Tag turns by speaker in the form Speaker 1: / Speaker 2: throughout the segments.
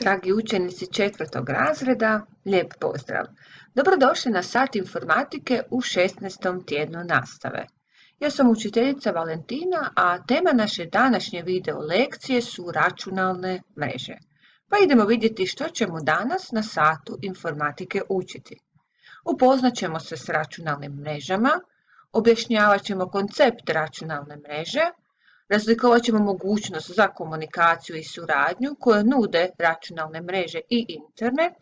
Speaker 1: Dragi učenici četvrtog razreda, lijep pozdrav. Dobrodošli na sat informatike u 16. tjednu nastave. Ja sam učiteljica Valentina, a tema naše današnje video lekcije su računalne mreže. Pa idemo vidjeti što ćemo danas na satu informatike učiti. Upoznat ćemo se s računalnim mrežama, objašnjavat ćemo koncept računalne mreže, Razlikovat ćemo mogućnost za komunikaciju i suradnju koje nude računalne mreže i internet,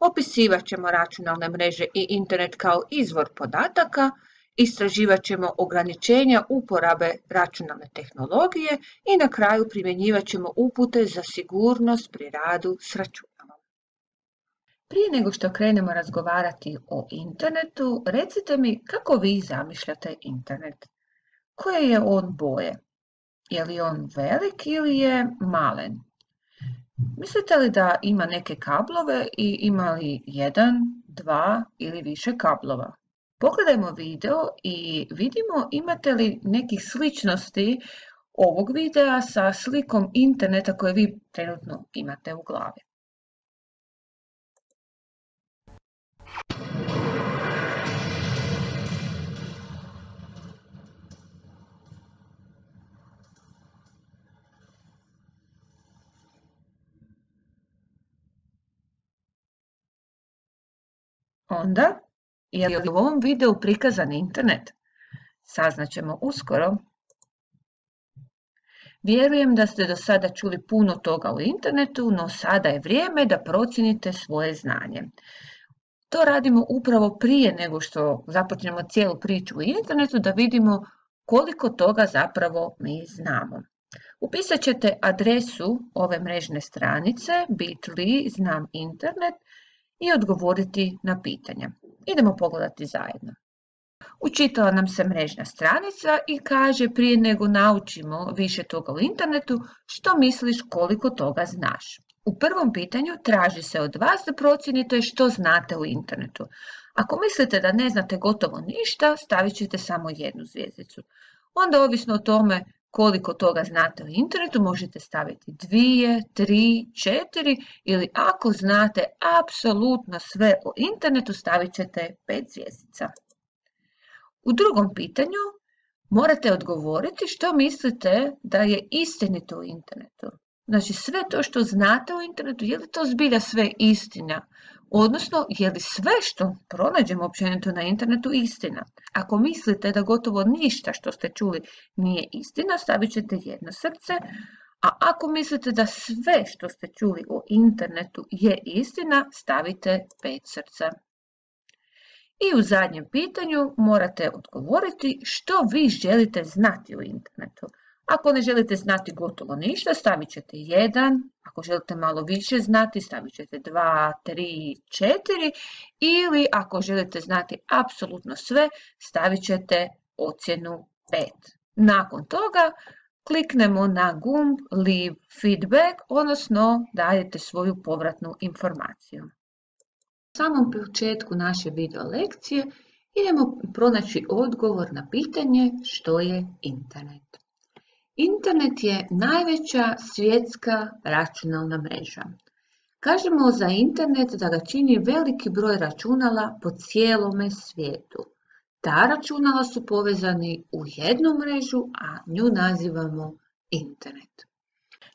Speaker 1: opisivat ćemo računalne mreže i internet kao izvor podataka, istraživat ćemo ograničenja uporabe računalne tehnologije i na kraju primjenjivat ćemo upute za sigurnost pri radu s računalom. Prije nego što krenemo razgovarati o internetu, recite mi kako vi zamišljate internet. Koje je on boje? Je li on velik ili je malen? Mislite li da ima neke kablove i ima li jedan, dva ili više kablova? Pogledajmo video i vidimo imate li nekih sličnosti ovog videa sa slikom interneta koje vi trenutno imate u glavi. Onda, je li u ovom videu prikazan internet? Saznaćemo uskoro. Vjerujem da ste do sada čuli puno toga u internetu, no sada je vrijeme da procijenite svoje znanje. To radimo upravo prije nego što započnemo cijelu priču u internetu da vidimo koliko toga zapravo mi znamo. Upisat ćete adresu ove mrežne stranice bit.ly znam internet i odgovoriti na pitanja. Idemo pogledati zajedno. Učitala nam se mrežna stranica i kaže prije nego naučimo više toga u internetu, što misliš koliko toga znaš. U prvom pitanju traži se od vas da procijenite što znate u internetu. Ako mislite da ne znate gotovo ništa, stavit ćete samo jednu zvijezdicu. Onda ovisno o tome koliko toga znate o internetu, možete staviti dvije, tri, četiri ili ako znate apsolutno sve o internetu, stavit ćete pet zvijezdica. U drugom pitanju morate odgovoriti što mislite da je istinito u internetu. Znači sve to što znate o internetu, je li to zbilja sve istina? Odnosno, je li sve što pronađemo općenito na internetu istina? Ako mislite da gotovo ništa što ste čuli nije istina, stavit ćete jedno srce, a ako mislite da sve što ste čuli o internetu je istina, stavite pet srca. I u zadnjem pitanju morate odgovoriti što vi želite znati o internetu. Ako ne želite znati gotovo ništa, stavit ćete 1, ako želite malo više znati, stavit ćete 2, 3, 4 ili ako želite znati apsolutno sve, stavit ćete ocjenu 5. Nakon toga kliknemo na gumb Leave Feedback, odnosno dajete svoju povratnu informaciju. U samom početku naše video lekcije idemo pronaći odgovor na pitanje što je internet. Internet je najveća svjetska računalna mreža. Kažemo za internet da ga čini veliki broj računala po cijelome svijetu. Ta računala su povezani u jednu mrežu, a nju nazivamo internet.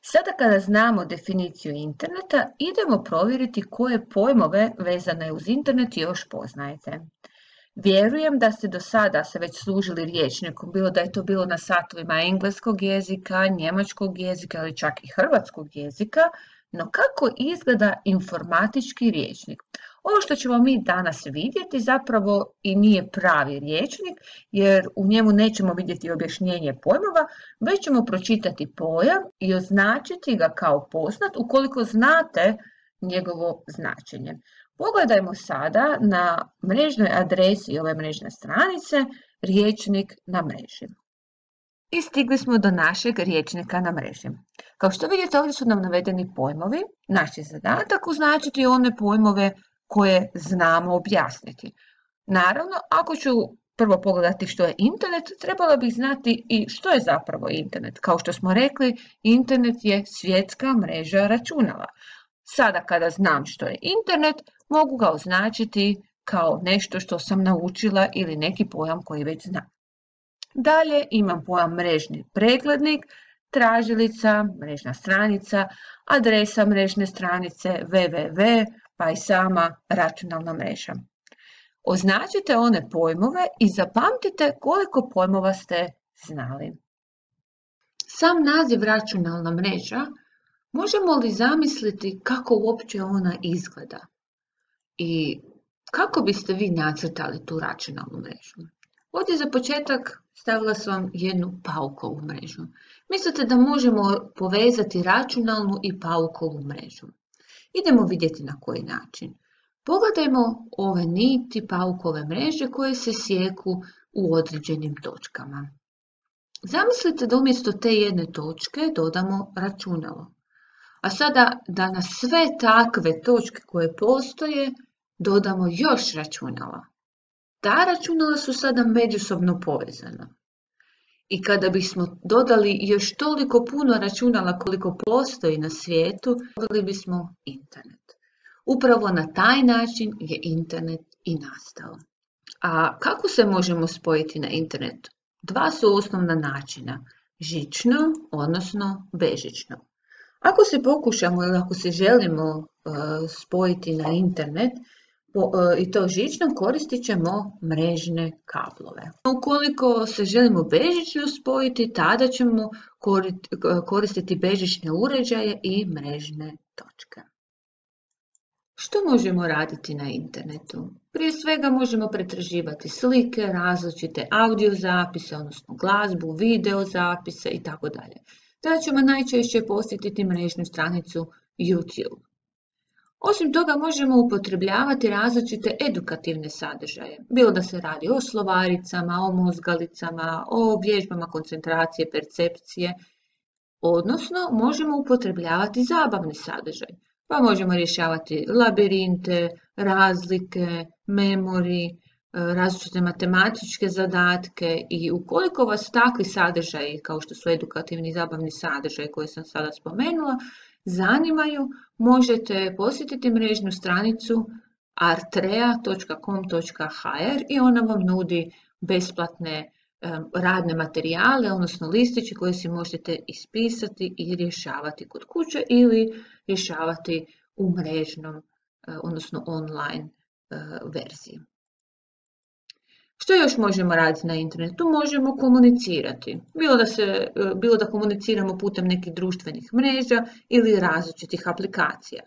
Speaker 1: Sada kada znamo definiciju interneta, idemo provjeriti koje pojmove vezane uz internet još poznajete. Vjerujem da ste do sada se već služili riječnikom, bilo da je to bilo na satovima engleskog jezika, njemačkog jezika ili čak i hrvatskog jezika, no kako izgleda informatički riječnik? Ovo što ćemo mi danas vidjeti zapravo i nije pravi riječnik, jer u njemu nećemo vidjeti objašnjenje pojmova, već ćemo pročitati pojam i označiti ga kao poznat ukoliko znate njegovo značenje. Pogledajmo sada na mrežnoj adresi ove mrežne stranice riječnik na mreži. I stigli smo do našeg riječnika na mreži. Kao što vidite ovdje su nam navedeni pojmovi. Naš je zadatak označiti one pojmove koje znamo objasniti. Naravno, ako ću prvo pogledati što je internet, trebala bih znati i što je zapravo internet. Kao što smo rekli, internet je svjetska mreža računala. Sada kada znam što je internet, mogu ga označiti kao nešto što sam naučila ili neki pojam koji već znam. Dalje imam pojam mrežni preglednik, tražilica, mrežna stranica, adresa mrežne stranice, www, pa i sama računalna mreža. Označite one pojmove i zapamtite koliko pojmova ste znali. Sam naziv računalna mreža možemo li zamisliti kako uopće ona izgleda i kako biste vi nacrtali tu računalnu mrežu? Ovdje za početak stavila sam vam jednu paukovu mrežu. Mislite da možemo povezati računalnu i paukovu mrežu? Idemo vidjeti na koji način. Pogledajmo ove niti paukove mreže koje se sjeku u određenim točkama. Zamislite da umjesto te jedne točke dodamo računalo. A sada da na sve takve točke koje postoje dodamo još računala. Ta računala su sada međusobno povezana. I kada bismo dodali još toliko puno računala koliko postoji na svijetu, dobili bismo internet. Upravo na taj način je internet i nastao. A kako se možemo spojiti na internet? Dva su osnovna načina, žično, odnosno bežično. Ako se pokušamo ili ako se želimo e, spojiti na internet, E, i to žičnom koristit ćemo mrežne kablove. Ukoliko se želimo bežično spojiti, tada ćemo koristiti bežične uređaje i mrežne točke. Što možemo raditi na internetu? Prije svega možemo pretraživati slike, različite audio zapise, odnosno glazbu, video zapise i tako dalje. Tada ćemo najčešće posjetiti mrežnu stranicu YouTube. Osim toga možemo upotrebljavati različite edukativne sadržaje, bilo da se radi o slovaricama, o mozgalicama, o vježbama koncentracije, percepcije, odnosno možemo upotrebljavati zabavni sadržaj, pa možemo rješavati labirinte, razlike, memori, različite matematičke zadatke i ukoliko vas takvi sadržaji kao što su edukativni i zabavni sadržaj koje sam sada spomenula zanimaju, možete posjetiti mrežnu stranicu artrea.com.hr i ona vam nudi besplatne radne materijale, odnosno listići koje si možete ispisati i rješavati kod kuće ili rješavati u mrežnom, odnosno online verziji. Što još možemo raditi na internetu? Možemo komunicirati. Bilo da, se, e, bilo da komuniciramo putem nekih društvenih mreža ili različitih aplikacija.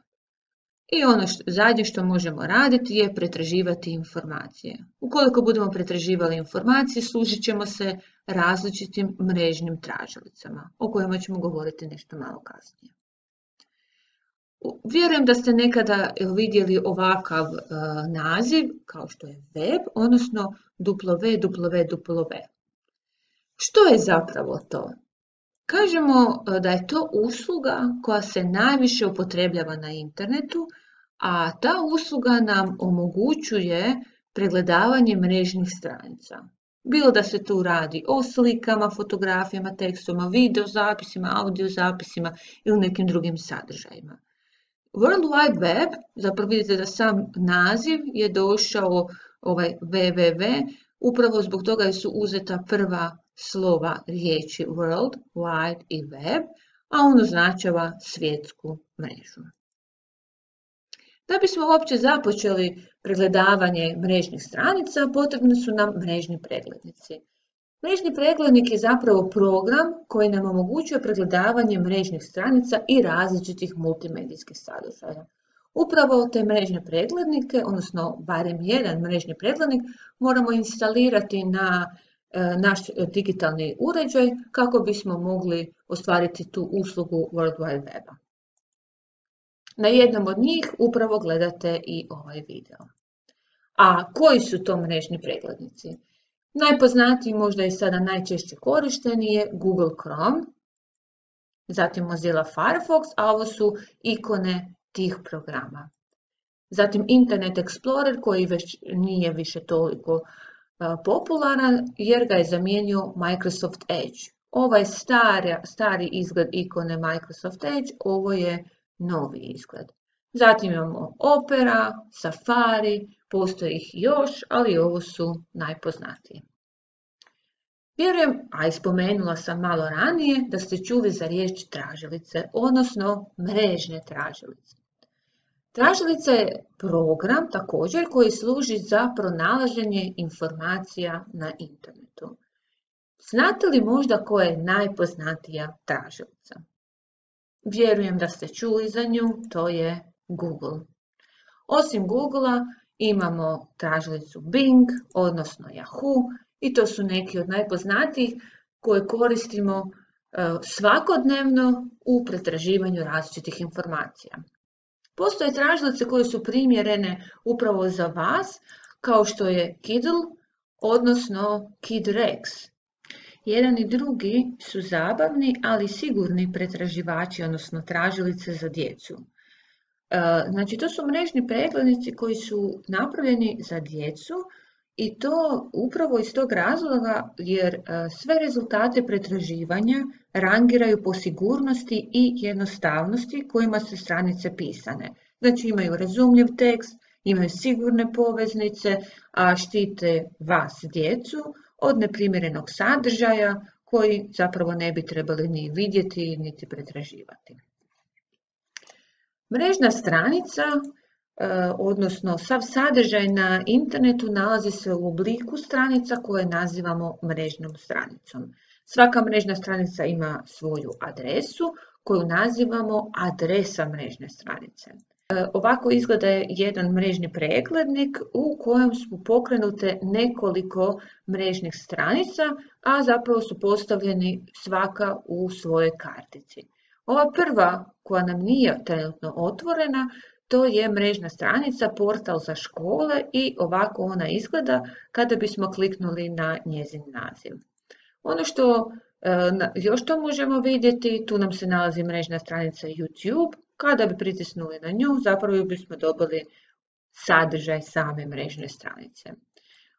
Speaker 1: I ono što, zadnje što možemo raditi je pretraživati informacije. Ukoliko budemo pretraživali informacije, služit ćemo se različitim mrežnim tražilicama, o kojima ćemo govoriti nešto malo kasnije. Vjerujem da ste nekada vidjeli ovakav e, naziv kao što je web, odnosno www. Što je zapravo to? Kažemo e, da je to usluga koja se najviše upotrebljava na internetu, a ta usluga nam omogućuje pregledavanje mrežnih stranica. Bilo da se tu radi o slikama, fotografijama, tekstovima, video zapisima, audio zapisima ili nekim drugim sadržajima. World Wide Web, zapravo vidite da sam naziv je došao ovaj www, upravo zbog toga su uzeta prva slova riječi World, Wide i Web, a on označava svjetsku mrežu. Da bismo uopće započeli pregledavanje mrežnih stranica, potrebni su nam mrežni preglednici. Mrežni preglednik je zapravo program koji nam omogućuje pregledavanje mrežnih stranica i različitih multimedijskih sadržaja. Upravo te mrežne preglednike, odnosno barem jedan mrežni preglednik, moramo instalirati na e, naš digitalni uređaj kako bismo mogli ostvariti tu uslugu World Wide Weba. Na jednom od njih upravo gledate i ovaj video. A koji su to mrežni preglednici? Najpoznatiji možda i sada najčešće korišteni je Google Chrome, zatim Mozilla Firefox, a ovo su ikone tih programa. Zatim Internet Explorer koji već nije više toliko popularan jer ga je zamijenio Microsoft Edge. Ovaj stari, stari izgled ikone Microsoft Edge, ovo je novi izgled. Zatim imamo Opera, Safari, postoji ih još, ali ovo su najpoznatiji. Vjerujem, a i spomenula sam malo ranije, da ste čuli za riječ tražilice, odnosno mrežne tražilice. Tražilica je program također koji služi za pronalaženje informacija na internetu. Znate li možda koja je najpoznatija tražilica? Vjerujem da ste čuli za nju, to je Google. Osim Googlea imamo tražilicu Bing, odnosno Yahoo, i to su neki od najpoznatijih koje koristimo e, svakodnevno u pretraživanju različitih informacija. Postoje tražilice koje su primjerene upravo za vas, kao što je Kiddle, odnosno KidRex. Jedan i drugi su zabavni, ali sigurni pretraživači, odnosno tražilice za djecu. E, znači, to su mrežni preglednici koji su napravljeni za djecu i to upravo iz tog razloga jer e, sve rezultate pretraživanja rangiraju po sigurnosti i jednostavnosti kojima su stranice pisane. Znači imaju razumljiv tekst, imaju sigurne poveznice, a štite vas, djecu, od neprimjerenog sadržaja koji zapravo ne bi trebali ni vidjeti niti pretraživati. Mrežna stranica E, odnosno sav sadržaj na internetu nalazi se u obliku stranica koje nazivamo mrežnom stranicom. Svaka mrežna stranica ima svoju adresu koju nazivamo adresa mrežne stranice. E, ovako izgleda jedan mrežni preglednik u kojem su pokrenute nekoliko mrežnih stranica, a zapravo su postavljeni svaka u svojoj kartici. Ova prva koja nam nije trenutno otvorena to je mrežna stranica, portal za škole i ovako ona izgleda kada bismo kliknuli na njezin naziv. Ono što e, još to možemo vidjeti, tu nam se nalazi mrežna stranica YouTube. Kada bi pritisnuli na nju, zapravo bismo dobili sadržaj same mrežne stranice.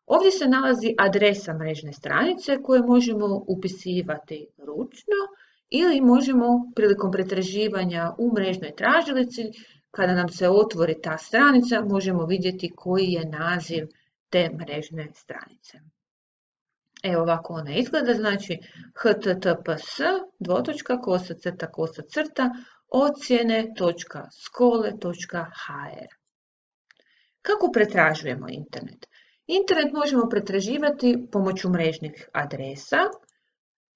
Speaker 1: Ovdje se nalazi adresa mrežne stranice koje možemo upisivati ručno ili možemo prilikom pretraživanja u mrežnoj tražilici kada nam se otvori ta stranica, možemo vidjeti koji je naziv te mrežne stranice. Evo ovako ona izgleda, znači https dvotočka crta kosa crta ocjene.skole.hr Kako pretražujemo internet? Internet možemo pretraživati pomoću mrežnih adresa,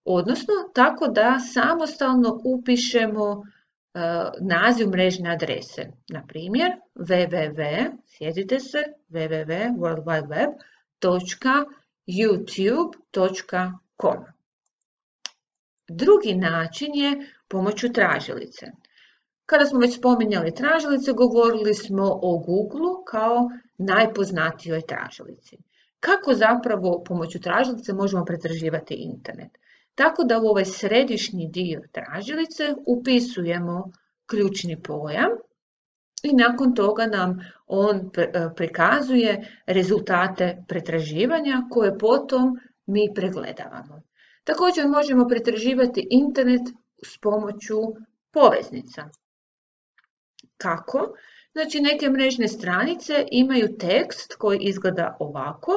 Speaker 1: odnosno tako da samostalno upišemo E, naziv mrežne adrese. Na primjer, www, sjetite se. Drugi način je pomoću tražilice. Kada smo već spominjali tražilice, govorili smo o Google kao najpoznatijoj tražilici. Kako zapravo pomoću tražilice možemo pretraživati internet? Tako da u ovaj središnji dio tražilice upisujemo ključni pojam i nakon toga nam on e, prikazuje rezultate pretraživanja koje potom mi pregledavamo. Također možemo pretraživati internet s pomoću poveznica. Kako? Znači neke mrežne stranice imaju tekst koji izgleda ovako,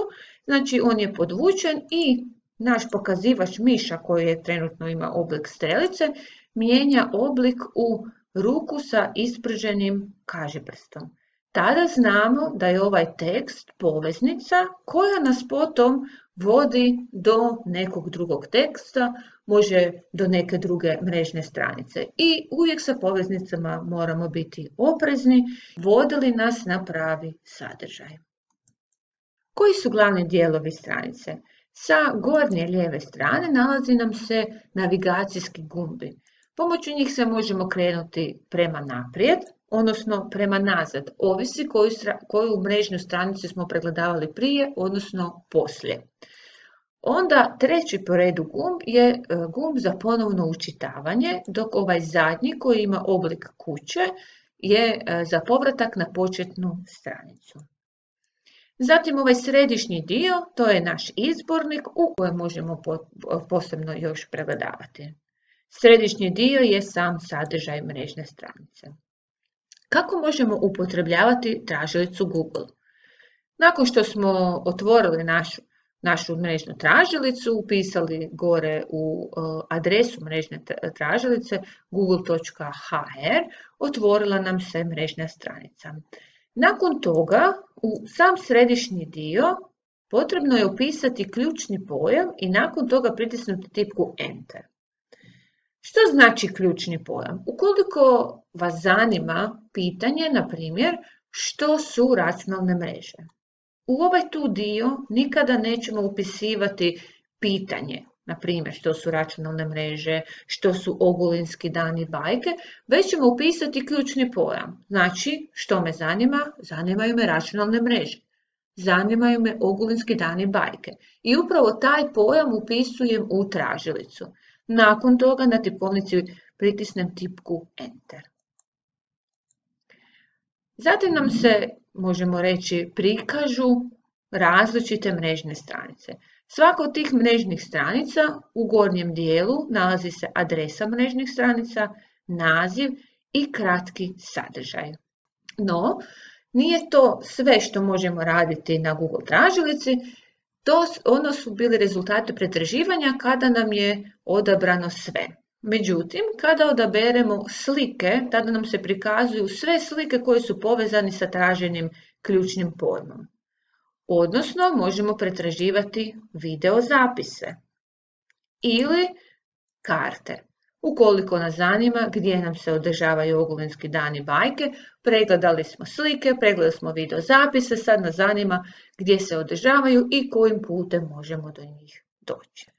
Speaker 1: znači on je podvučen i naš pokazivač miša koji je trenutno ima oblik strelice mijenja oblik u ruku sa isprženim kažiprstom. Tada znamo da je ovaj tekst poveznica koja nas potom vodi do nekog drugog teksta, može do neke druge mrežne stranice. I uvijek sa poveznicama moramo biti oprezni, vodili nas na pravi sadržaj. Koji su glavni dijelovi stranice? Sa gornje lijeve strane nalazi nam se navigacijski gumbi. Pomoću njih se možemo krenuti prema naprijed, odnosno prema nazad, ovisi koju, koju mrežnu stranicu smo pregledavali prije, odnosno poslije. Onda treći po redu gumb je e, gumb za ponovno učitavanje, dok ovaj zadnji koji ima oblik kuće je e, za povratak na početnu stranicu. Zatim ovaj središnji dio, to je naš izbornik u kojem možemo posebno još pregledavati. Središnji dio je sam sadržaj mrežne stranice. Kako možemo upotrebljavati tražilicu Google? Nakon što smo otvorili našu, našu mrežnu tražilicu, upisali gore u e, adresu mrežne tražilice google.hr, otvorila nam se mrežna stranica. Nakon toga u sam središnji dio potrebno je upisati ključni pojam i nakon toga pritisnuti tipku Enter. Što znači ključni pojam? Ukoliko vas zanima pitanje, na primjer, što su računalne mreže? U ovaj tu dio nikada nećemo upisivati pitanje, na primjer što su računalne mreže, što su ogulinski dani bajke, već ćemo upisati ključni pojam. Znači, što me zanima? Zanimaju me računalne mreže. Zanimaju me ogulinski dani bajke. I upravo taj pojam upisujem u tražilicu. Nakon toga na tipovnici pritisnem tipku Enter. Zatim nam se, možemo reći, prikažu različite mrežne stranice. Svaka od tih mrežnih stranica u gornjem dijelu nalazi se adresa mrežnih stranica, naziv i kratki sadržaj. No, nije to sve što možemo raditi na Google tražilici, to ono su bili rezultati pretraživanja kada nam je odabrano sve. Međutim, kada odaberemo slike, tada nam se prikazuju sve slike koje su povezane sa traženim ključnim pojmom. Odnosno, možemo pretraživati video zapise ili karte. Ukoliko nas zanima gdje nam se održavaju ogulinski dani bajke, pregledali smo slike, pregledali smo video zapise, sad nas zanima gdje se održavaju i kojim putem možemo do njih doći.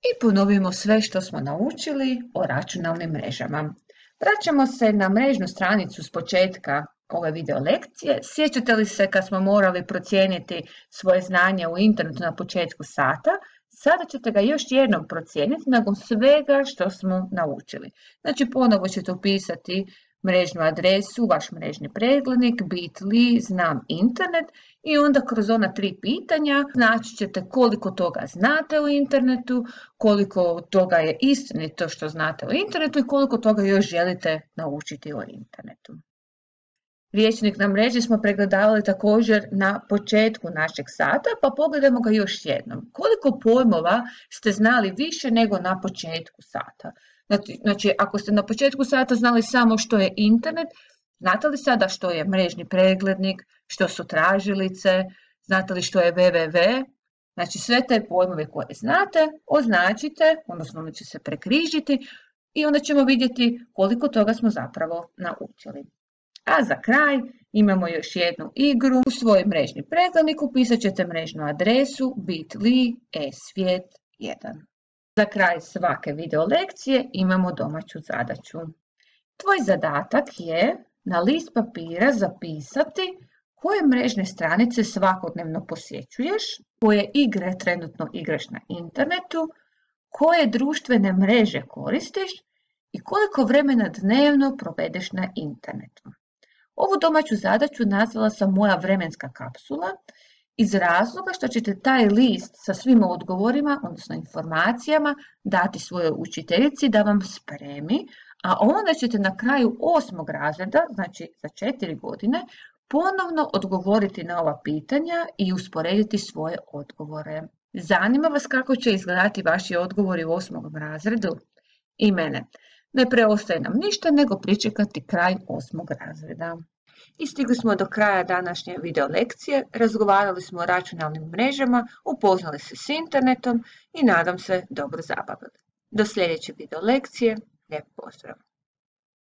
Speaker 1: I ponovimo sve što smo naučili o računalnim mrežama. Vraćamo se na mrežnu stranicu s početka ove video lekcije. Sjećate li se kad smo morali procijeniti svoje znanje u internetu na početku sata? Sada ćete ga još jednom procijeniti nakon svega što smo naučili. Znači ponovo ćete upisati mrežnu adresu, vaš mrežni preglednik, bit.ly, znam internet i onda kroz ona tri pitanja znači ćete koliko toga znate o internetu, koliko toga je istinito što znate o internetu i koliko toga još želite naučiti o internetu. Riječnik na mreži smo pregledavali također na početku našeg sata, pa pogledajmo ga još jednom. Koliko pojmova ste znali više nego na početku sata? Znači, znači, ako ste na početku sata znali samo što je internet, znate li sada što je mrežni preglednik, što su tražilice, znate li što je www? Znači sve te pojmove koje znate označite, odnosno oni će se prekrižiti i onda ćemo vidjeti koliko toga smo zapravo naučili. A za kraj imamo još jednu igru. U svoj mrežni preglednik upisat ćete mrežnu adresu bit.ly e-svijet 1. Za kraj svake video lekcije imamo domaću zadaću. Tvoj zadatak je na list papira zapisati koje mrežne stranice svakodnevno posjećuješ, koje igre trenutno igraš na internetu, koje društvene mreže koristiš i koliko vremena dnevno provedeš na internetu. Ovu domaću zadaću nazvala sam moja vremenska kapsula iz razloga što ćete taj list sa svim odgovorima, odnosno informacijama, dati svojoj učiteljici da vam spremi, a onda ćete na kraju osmog razreda, znači za četiri godine, ponovno odgovoriti na ova pitanja i usporediti svoje odgovore. Zanima vas kako će izgledati vaši odgovori u osmom razredu? I mene. Ne preostaje nam ništa nego pričekati kraj osmog razreda. I stigli smo do kraja današnje video lekcije, razgovarali smo o računalnim mrežama, upoznali se s internetom i nadam se dobro zabavili. Do sljedeće video lekcije, lijep pozdrav!